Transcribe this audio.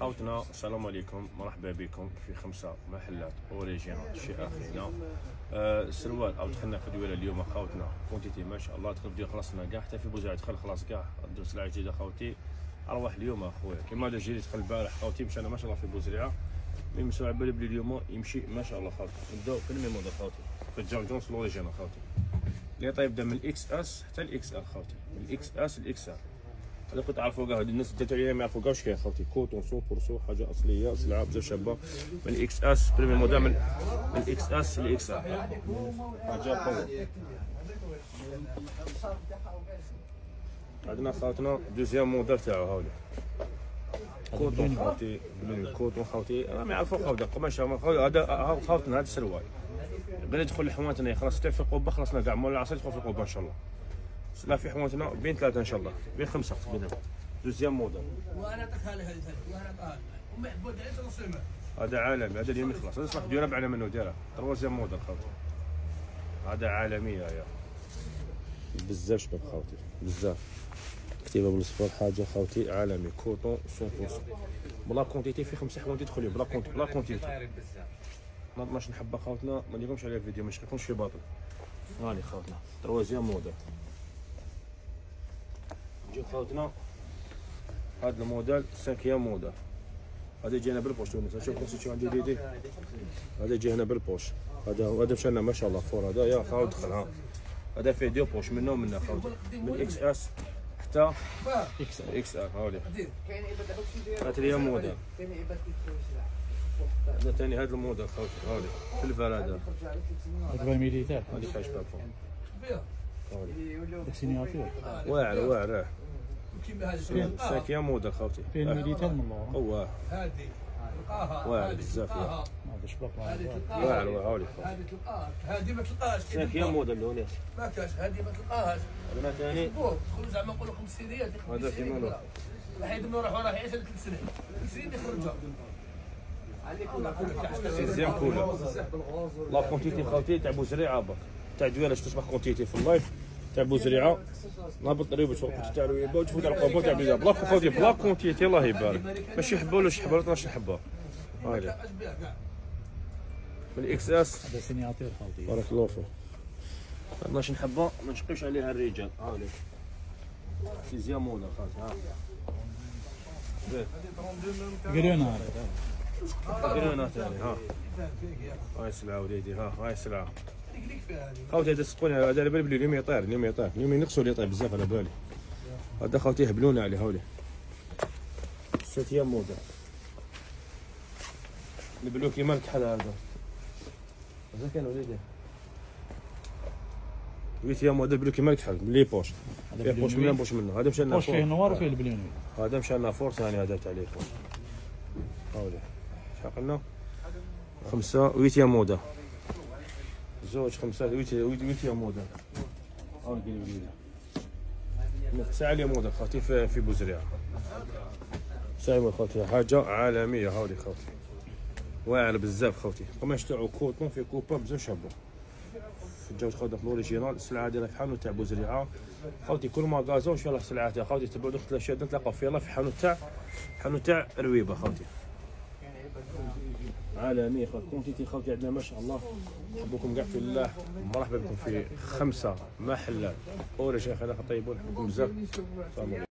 خوتنا السلام عليكم. مرحبا بكم في خمسة محلات أوريجينال شي اخينا آه السروال أو دخلنا في دويره اليوم خوتنا كونتيتي ما شاء الله دخل فيديو خلصنا كاع. حتى في بوزاع دخل خلاص كاع. ندير سلعه جديده خوتي أرواح اليوم أخويا. كيما هذا جيري دخل البارح خوتي مشينا ما شاء الله في بوزريعه مي مسوا على بالي بلي اليوم يمشي ما شاء الله خوتي نبداو في الميمو خوتي في جون جونز الأوريجينال خوتي اللي طيب يبدأ من الإكس أس حتى الإكس أر خوتي من الإكس أس الاكس أر. هذا كنت تعرفوا كاع الناس عليا ما واش كاين خوتي كوتون 100% حاجة أصلية سلعه بزاف شابة. من الاكس إس بريمي موديل من من الاكس إس للاكس ار حاجة قويه عندنا خوتنا دوزيام موديل تاعو هاولي. كوتون خوتي بلوني. كوتون خوتي راهم يعرفوا خوتي. قماش هذا خوتنا هذا السروال. غير يدخل لحوانتنا خلاص حتى في القبه خلصنا كاع مول العصير يدخل في القبه إن شاء الله. لا في حوانتنا بين ثلاثة إن شاء الله بين خمسة بين دوزيام موديل وأنا تخالي هذه وأنا تنصيمه هذا عالمي هذا اليوم يخلص. هذا صح ديرها بعنا منه ديرها تروازيام موديل خوتي هذا عالميه يا بزاف شباب خوتي بزاف. كتيبة بالصفر حاجة خوتي عالمي. كوتون 100% بلا كونتيتي في خمسة حوانت يدخل بلا كونت بلا كونتيتي ما ماش نحبها خوتنا ما نديرهمش عليها فيديو ما نشكلكمش في باطل. هاني خوتنا troisième modèle نجيو خوتنا هذا الموديل cinquième modèle هذا يجينا بال poche تونس شوف عندي ديدي هذا يجي هنا بال poche هذا هذا مشانا ما شاء الله fort هذا يا خاو دخل ها هذا فيه deux poches منه ومنه خاوتي من XS حتى إكس إكس ار هاولي هذا هي موديل هذا ثاني هذا الموديل خاوتي هاولي في الفار هذا اكبر ميليتار هذه حاجة بابا سينياتور واعر واعر كيما هذه ساكيا موديل خاوتي فين؟ ميليتار من اللور هو. هذه. تلقاها واعر بزاف هذا واعر تلقاها هاولي هذه تلقاها هذه ما تلقاهاش. تلقاها. موديل لوني ما كاش هذه ما تلقاهاش. هذا ثاني بوه تدخلوا زعما نقولوا خمس سنيات هذا في مالو. واحد منهم راح راه يعيش ثلاث سنين. ثلاث سنين سيزيام كولا. لا كونتيتي خاوتي تاع بوزريعه برك تاع دويره تصبح كونتيتي في اللايف تاع بوزريعة. نهبط ريبو شوف تاع الويبا وتفوت على القبه تاع بوزريعة. بلا خوتي بلا كونتيتي الله يبارك. ماشي حبه ولا شي حبه ولا 12 حبه هاي. من الاكس إس. بارك الله فيك. 12 حبه ما نشقيوش عليها الرجال. هاولي سيزيام مولا خاطي ها. قرينا. قرينا ثاني ها. هاي السلعه وليدي ها. هاي السلعه خوتي هذا صدقوني هذا على بالي بلي اليوم يطير اليوم يطير اليوم ينقصوا اللي يطير بزاف على بالي. هذا خوتي يهبلونا عليه هاولي ست أيام موضة. نبلو كيما الكحل هذا. هذا كان وليدي. ثلاث أيام موضة بلو كيما الكحل لي بوش. فيه بوش منه بوش منه. هذا مشى لنا واش فيه نوار وفيه البلوني هذا مشى لنا فور ثاني هذا تاع لي بوش. هاولي شحال قلنا؟ خمسة ويت أيام موضة. زوج خمسة ويت ويت ويت أيام موضه هاولي قليل قليل تسعة اليوم موضه خوتي في في بوزريعه سايمة خوتي حاجة عالمية هاولي خوتي واعر بزاف خوتي قماش تاعو كوتون في كوبا بزاف شابو. في الجو خوتي في ال Original السلعة ديالها في حانوت تاع بوزريعة خوتي كل magasin شو الله السلعة تاع خوتي تبعو دخل الشادة تلقاو فيها في حانوت تاع حانوت تاع رويبة خوتي عالمية. خوتي quantité خوتي عندنا ما شاء الله. نحبكم كاع في الله. مرحبا بكم في خمسة محلات Original. خلينا طيبون نحبكم بزاف.